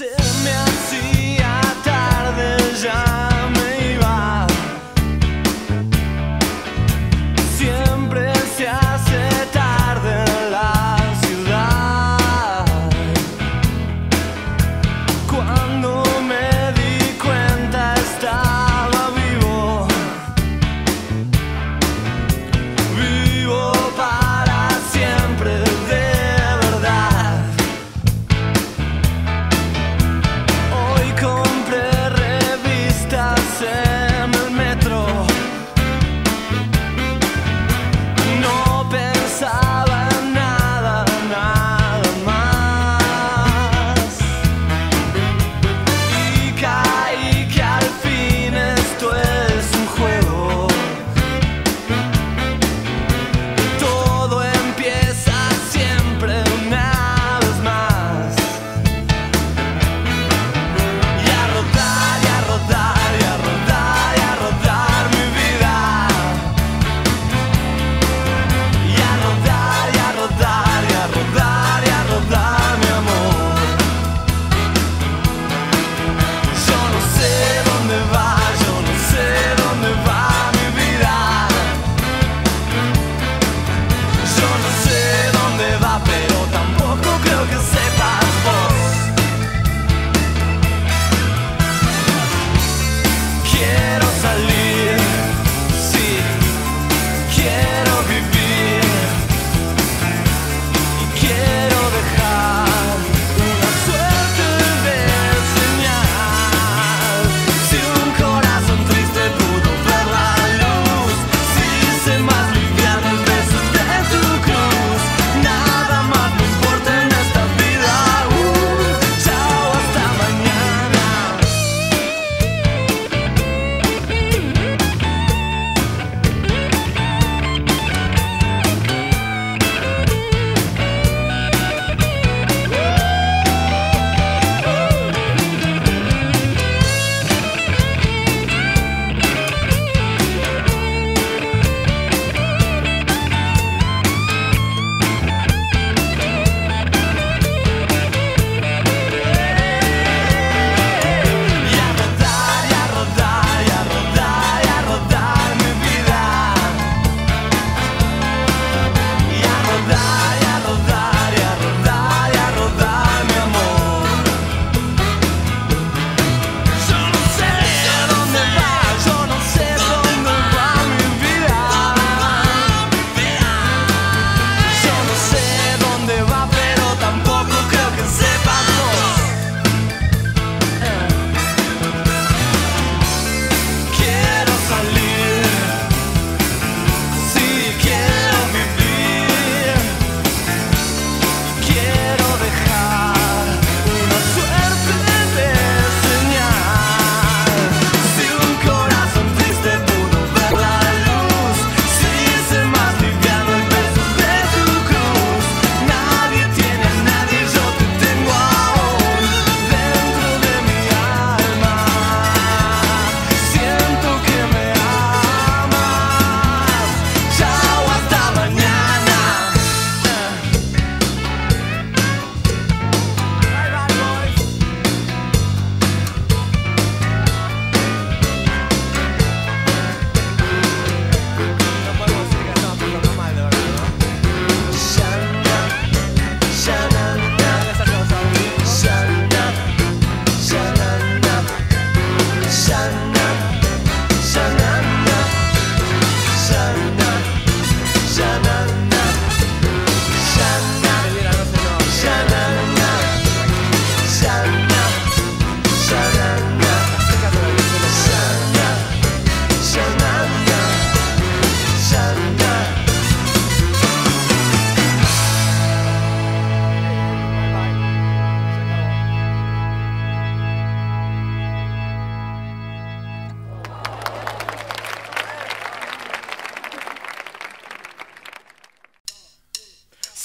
to me.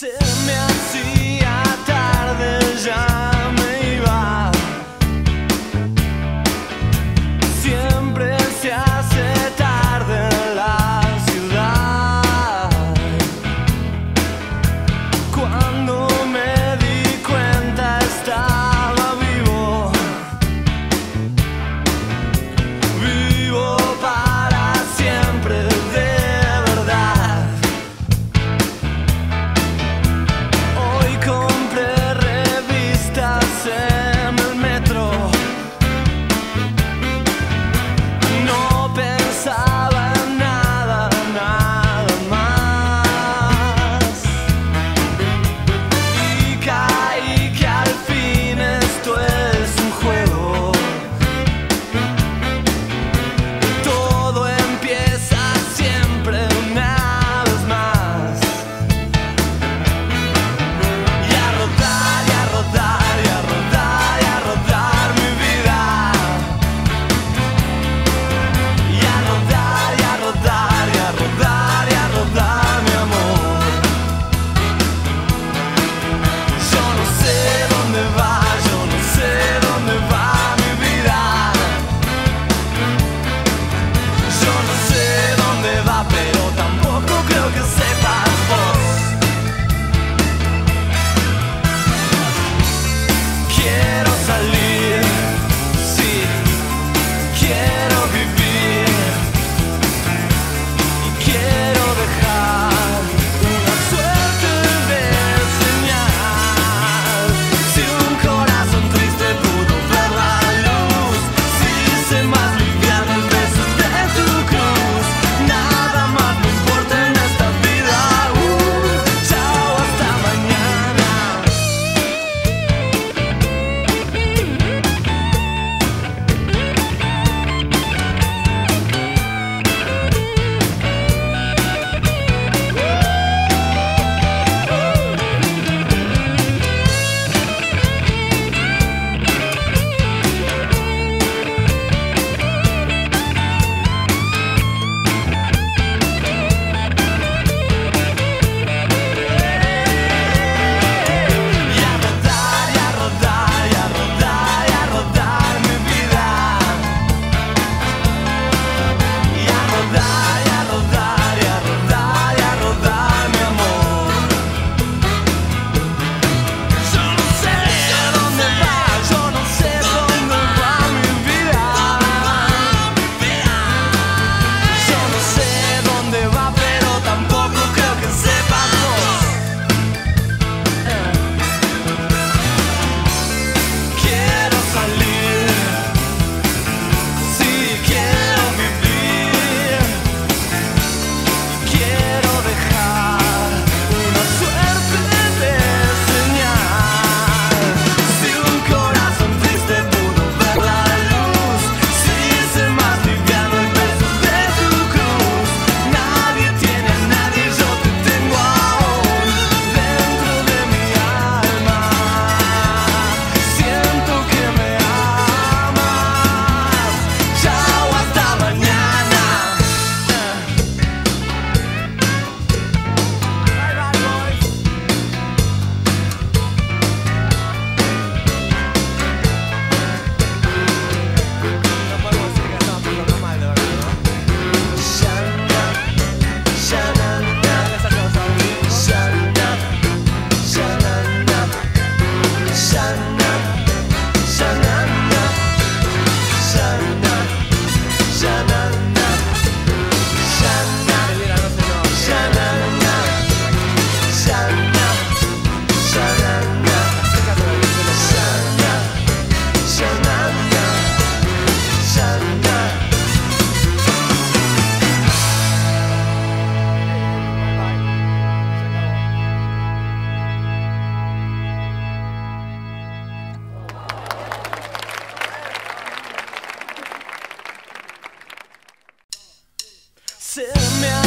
Sentimental Send me